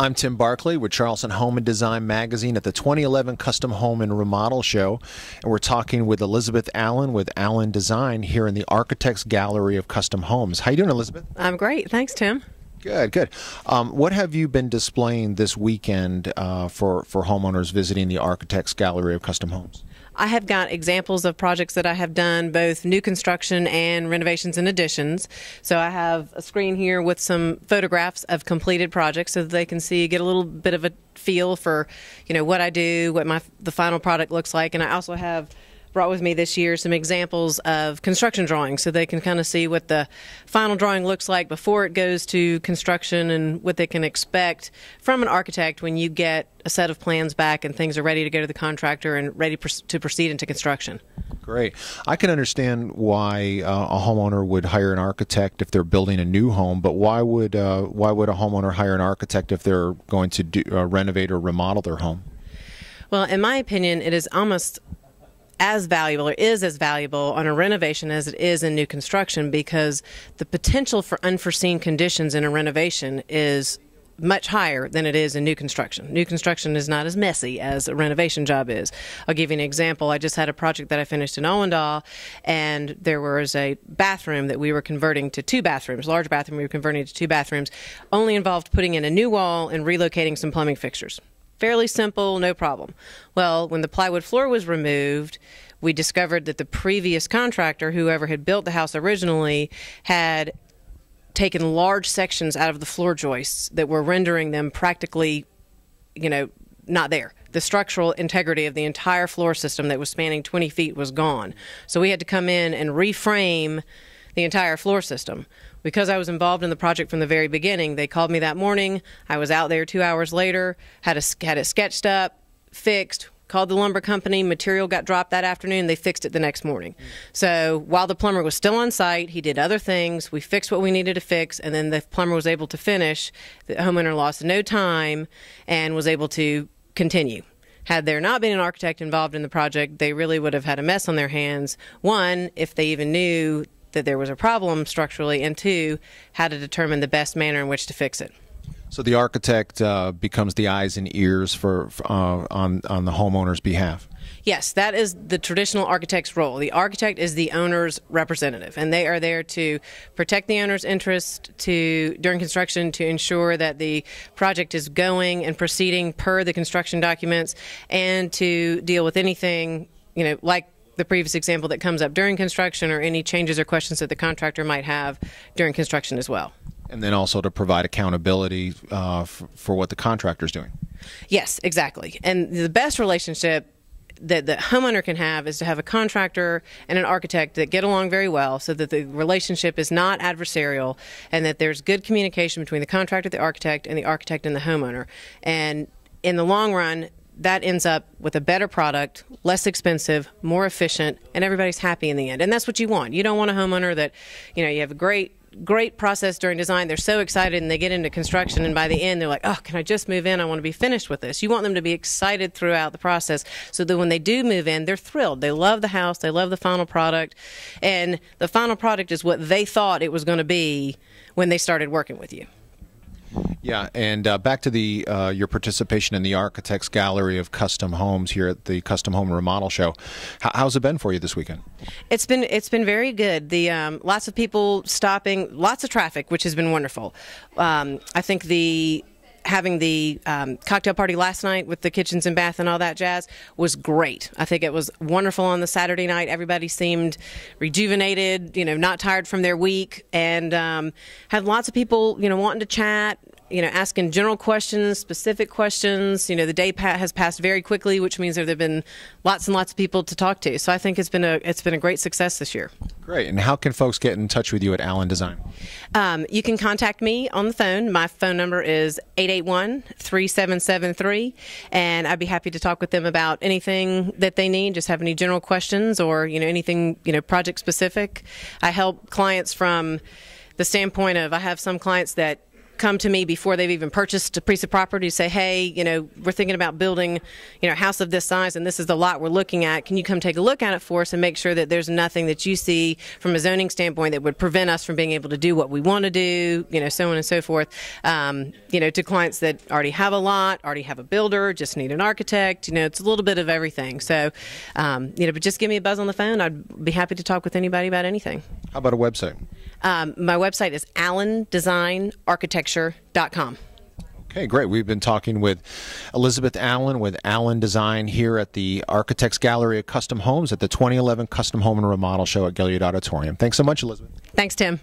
I'm Tim Barkley with Charleston Home and Design Magazine at the 2011 Custom Home and Remodel Show. And we're talking with Elizabeth Allen with Allen Design here in the Architects Gallery of Custom Homes. How you doing, Elizabeth? I'm great. Thanks, Tim. Good, good. Um, what have you been displaying this weekend uh, for, for homeowners visiting the Architects Gallery of Custom Homes? I have got examples of projects that I have done, both new construction and renovations and additions. So I have a screen here with some photographs of completed projects so they can see, get a little bit of a feel for, you know, what I do, what my the final product looks like, and I also have brought with me this year some examples of construction drawings so they can kind of see what the final drawing looks like before it goes to construction and what they can expect from an architect when you get a set of plans back and things are ready to go to the contractor and ready to proceed into construction. Great. I can understand why uh, a homeowner would hire an architect if they're building a new home, but why would uh, why would a homeowner hire an architect if they're going to do, uh, renovate or remodel their home? Well, in my opinion, it is almost as valuable or is as valuable on a renovation as it is in new construction because the potential for unforeseen conditions in a renovation is much higher than it is in new construction. New construction is not as messy as a renovation job is. I'll give you an example. I just had a project that I finished in Owendahl, and there was a bathroom that we were converting to two bathrooms, large bathroom we were converting to two bathrooms, only involved putting in a new wall and relocating some plumbing fixtures. Fairly simple, no problem. Well, when the plywood floor was removed, we discovered that the previous contractor, whoever had built the house originally, had taken large sections out of the floor joists that were rendering them practically, you know, not there. The structural integrity of the entire floor system that was spanning 20 feet was gone. So we had to come in and reframe the entire floor system. Because I was involved in the project from the very beginning, they called me that morning. I was out there two hours later, had, a, had it sketched up, fixed, called the lumber company. Material got dropped that afternoon. They fixed it the next morning. So while the plumber was still on site, he did other things. We fixed what we needed to fix, and then the plumber was able to finish. The homeowner lost no time and was able to continue. Had there not been an architect involved in the project, they really would have had a mess on their hands. One, if they even knew that there was a problem structurally, and two, how to determine the best manner in which to fix it. So the architect uh, becomes the eyes and ears for uh, on on the homeowner's behalf. Yes, that is the traditional architect's role. The architect is the owner's representative, and they are there to protect the owner's interest to during construction to ensure that the project is going and proceeding per the construction documents, and to deal with anything you know like the previous example that comes up during construction or any changes or questions that the contractor might have during construction as well. And then also to provide accountability uh, for, for what the contractor is doing. Yes, exactly. And the best relationship that the homeowner can have is to have a contractor and an architect that get along very well so that the relationship is not adversarial and that there's good communication between the contractor, the architect, and the architect and the homeowner. And in the long run, that ends up with a better product, less expensive, more efficient, and everybody's happy in the end. And that's what you want. You don't want a homeowner that, you know, you have a great great process during design. They're so excited and they get into construction, and by the end, they're like, oh, can I just move in? I want to be finished with this. You want them to be excited throughout the process so that when they do move in, they're thrilled. They love the house, they love the final product, and the final product is what they thought it was going to be when they started working with you. Yeah, and uh, back to the uh, your participation in the Architects Gallery of Custom Homes here at the Custom Home Remodel Show. H- how's it been for you this weekend? It's been it's been very good. The um, lots of people stopping, lots of traffic, which has been wonderful. Um, I think the having the um, cocktail party last night with the kitchens and bath and all that jazz was great. I think it was wonderful on the Saturday night. Everybody seemed rejuvenated, you know, not tired from their week, and um, had lots of people, you know, wanting to chat, you know, asking general questions, specific questions. You know, the day has passed very quickly, which means there have been lots and lots of people to talk to. So I think it's been a it's been a great success this year. Great. And how can folks get in touch with you at Allen Design? Um, you can contact me on the phone. My phone number is 881-3773, and I'd be happy to talk with them about anything that they need. Just have any general questions or you know anything you know project specific. I help clients from the standpoint of I have some clients that come to me before they've even purchased a piece of property to say, hey, you know, we're thinking about building, you know, a house of this size and this is the lot we're looking at. Can you come take a look at it for us and make sure that there's nothing that you see from a zoning standpoint that would prevent us from being able to do what we want to do, you know, so on and so forth. Um, you know, to clients that already have a lot, already have a builder, just need an architect, you know, it's a little bit of everything. So, um, you know, but just give me a buzz on the phone. I'd be happy to talk with anybody about anything. How about a website? Um, my website is allendesignarchitecture.com. Okay, great. We've been talking with Elizabeth Allen with Allen Design here at the Architects Gallery of Custom Homes at the 2011 Custom Home and Remodel Show at Gaillard Auditorium. Thanks so much, Elizabeth. Thanks, Tim.